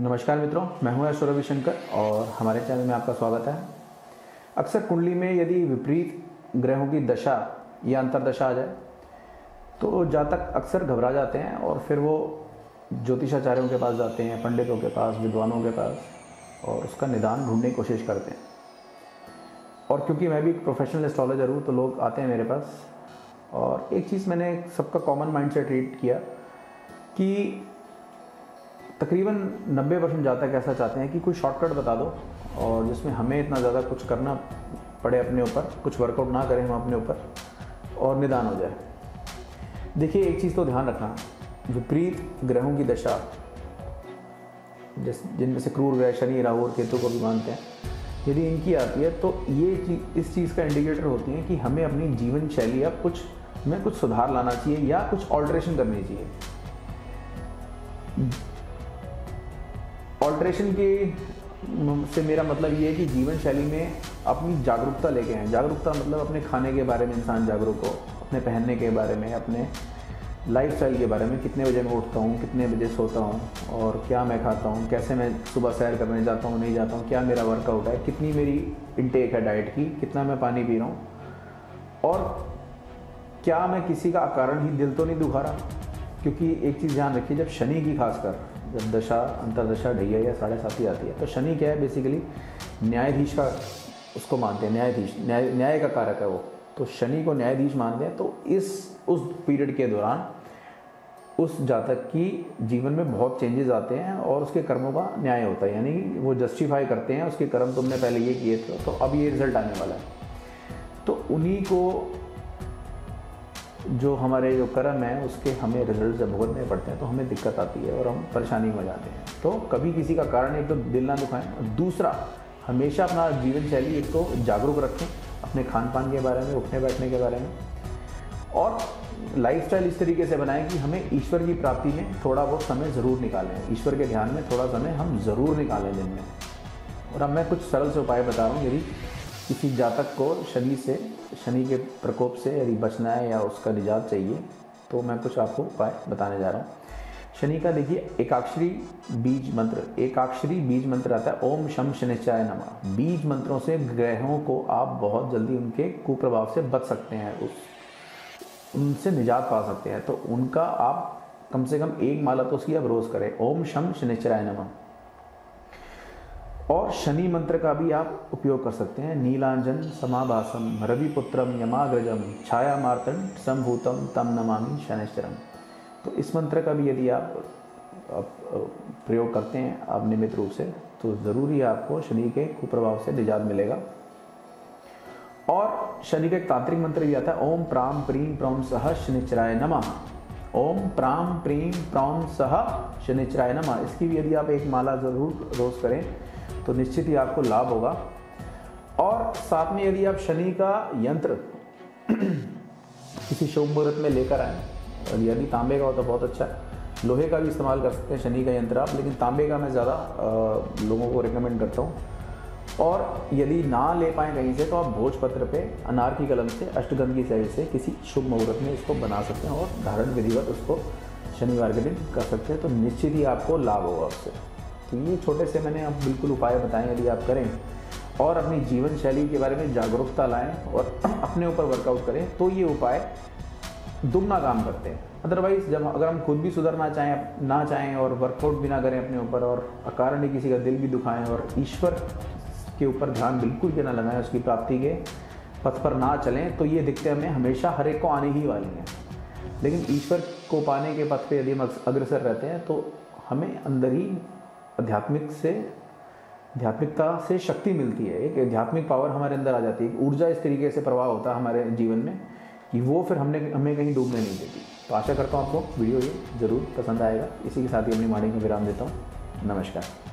नमस्कार मित्रों, मैं हूँ ऐश्वर्य रविशंकर और हमारे चैनल में आपका स्वागत है। अक्सर कुंडली में यदि विपरीत ग्रहों की दशा या अंतरदशा आ जाए तो जातक अक्सर घबरा जाते हैं और फिर वो ज्योतिषाचार्यों के पास जाते हैं, पंडितों के पास, विद्वानों के पास और उसका निदान ढूँढने की कोशिश करते हैं। और क्योंकि मैं भी एक प्रोफेशनल एस्ट्रोलॉजर हूँ तो लोग आते हैं मेरे पास। और एक चीज़ मैंने सबका कॉमन माइंड से ट्रीट किया कि तकरीबन 90 परसेंट जातक ऐसा चाहते हैं कि कोई शॉर्टकट बता दो और जिसमें हमें इतना ज़्यादा कुछ करना पड़े अपने ऊपर, कुछ वर्कआउट ना करें हम अपने ऊपर और निदान हो जाए। देखिए, एक चीज़ तो ध्यान रखना, विपरीत ग्रहों की दशा, जिस, जिनमें से क्रूर ग्रह, शनि, राहु और केतु को भी मानते हैं, यदि इनकी आती है तो ये चीज़, इस चीज़ का इंडिकेटर होती है कि हमें अपनी जीवन शैली या कुछ में कुछ सुधार लाना चाहिए या कुछ ऑल्ट्रेशन करनी चाहिए। ऑल्ट्रेशन के से मेरा मतलब ये है कि जीवन शैली में अपनी जागरूकता लेके आए। जागरूकता मतलब अपने खाने के बारे में, इंसान जागरूक हो, अपने पहनने के बारे में, अपने लाइफ स्टाइल के बारे में, कितने बजे मैं उठता हूँ, कितने बजे सोता हूँ, और क्या मैं खाता हूँ, कैसे मैं सुबह सैर करने जाता हूँ, नहीं जाता हूँ, क्या मेरा वर्कआउट है, कितनी मेरी इनटेक है डाइट की, कितना मैं पानी पी रहा हूँ, और क्या मैं किसी का कारण ही दिल तो नहीं दुखा रहा? क्योंकि एक चीज़ ध्यान रखिए, जब शनि की खासकर जब दशा, अंतरदशा, ढैया या साढ़े साथी आती है। तो शनि क्या है बेसिकली न्यायाधीश का उसको मानते हैं, न्यायाधीश, न्याय न्याय का कारक है वो। तो शनि को न्यायाधीश मानते हैं तो इस, उस पीरियड के दौरान, उस जातक की जीवन में बहुत चेंजेस आते हैं और उसके कर्मों का न्याय होता है। यानी वो जस्टिफाई करते हैं, उसके कर्म तुमने पहले ये किए थे तो अब ये रिज़ल्ट आने वाला है। तो उन्हीं को जो हमारे जो कर्म है, उसके हमें रिज़ल्ट जब भुगतने पड़ते हैं तो हमें दिक्कत आती है और हम परेशानी हो जाते हैं। तो कभी किसी का कारण एक तो दिल ना दुखाएँ दूसरा, हमेशा अपना जीवन शैली एक तो जागरूक रखें, अपने खान पान के बारे में उठने बैठने के बारे में। और लाइफस्टाइल इस तरीके से बनाएँ कि हमें ईश्वर की प्राप्ति में थोड़ा बहुत समय ज़रूर निकालें। ईश्वर के ध्यान में थोड़ा समय हम ज़रूर निकालें दिन में। और अब मैं कुछ सरल से उपाय बता रहा हूँ, यदि किसी जातक को शनि से, शनि के प्रकोप से यदि बचना है या उसका निजात चाहिए तो मैं कुछ आपको उपाय बताने जा रहा हूँ। शनि का देखिए, एकाक्षरी बीज मंत्र, एकाक्षरी बीज मंत्र आता है, ओम शम शनिचाय नमा। बीज मंत्रों से ग्रहों को आप बहुत जल्दी उनके कुप्रभाव से बच सकते हैं, उस, उनसे निजात पा सकते हैं। तो उनका आप कम से कम एक माला तो उसकी आप रोज़ करें, ओम शम शनिचराय नमः। और शनि मंत्र का भी आप उपयोग कर सकते हैं। नीलांजन समाभासम रविपुत्रम यमाग्रजम छाया मार्तन संभूतम तम नमामि शनिश्चरम। तो इस मंत्र का भी यदि आप, प्रयोग करते हैं आप नियमित रूप से तो ज़रूर आपको शनि के कुप्रभाव से निजात मिलेगा। और शनि का एक तांत्रिक मंत्र भी आता है ओम प्राम प्रीम प्रौम सह शनिचराय नमः। ओम प्राम प्रीम प्रौम सह शनिचराय नमः। इसकी भी यदि आप एक माला ज़रूर रोज़ करें तो निश्चित ही आपको लाभ होगा। और साथ में यदि आप शनि का यंत्र किसी शुभ मुहूर्त में लेकर आए, और यदि तांबे का हो तो बहुत अच्छा है। लोहे का भी इस्तेमाल कर सकते हैं, शनि का यंत्र आप, लेकिन तांबे का मैं ज़्यादा लोगों को रिकमेंड करता हूँ। और यदि ना ले पाए कहीं से तो आप भोजपत्र पे अनार की कलम से, अष्टगंध की से किसी शुभ मुहूर्त में इसको बना सकते हैं, और धारण विधिवत उसको शनिवार के दिन कर सकते हैं। तो निश्चित ही आपको लाभ होगा उससे। तो ये छोटे से मैंने आप बिल्कुल उपाय बताएँ, यदि आप करें और अपनी जीवन शैली के बारे में जागरूकता लाएँ और अपने ऊपर वर्कआउट करें तो ये उपाय दुगना काम करते हैं। अदरवाइज़ जब अगर हम खुद भी सुधरना चाहें, ना चाहें और वर्कआउट भी ना करें अपने ऊपर और अकारण ही किसी का दिल भी दुखाएँ और ईश्वर के ऊपर ध्यान बिल्कुल भी ना लगाएँ, उसकी प्राप्ति के पथ पर ना चलें तो ये दिक्कतें हमें हमेशा हर एक को आने ही वाली हैं। लेकिन ईश्वर को पाने के पथ पे यदि हम अग्रसर रहते हैं तो हमें अंदर ही आध्यात्मिक से, आध्यात्मिकता से शक्ति मिलती है। एक आध्यात्मिक पावर हमारे अंदर आ जाती है। ऊर्जा इस तरीके से प्रवाह होता है हमारे जीवन में कि वो फिर हमने, हमें कहीं डूबने नहीं देती। तो आशा करता हूँ आपको वीडियो ये ज़रूर पसंद आएगा। इसी के साथ ही अपनी माड़ी में विराम देता हूँ। नमस्कार।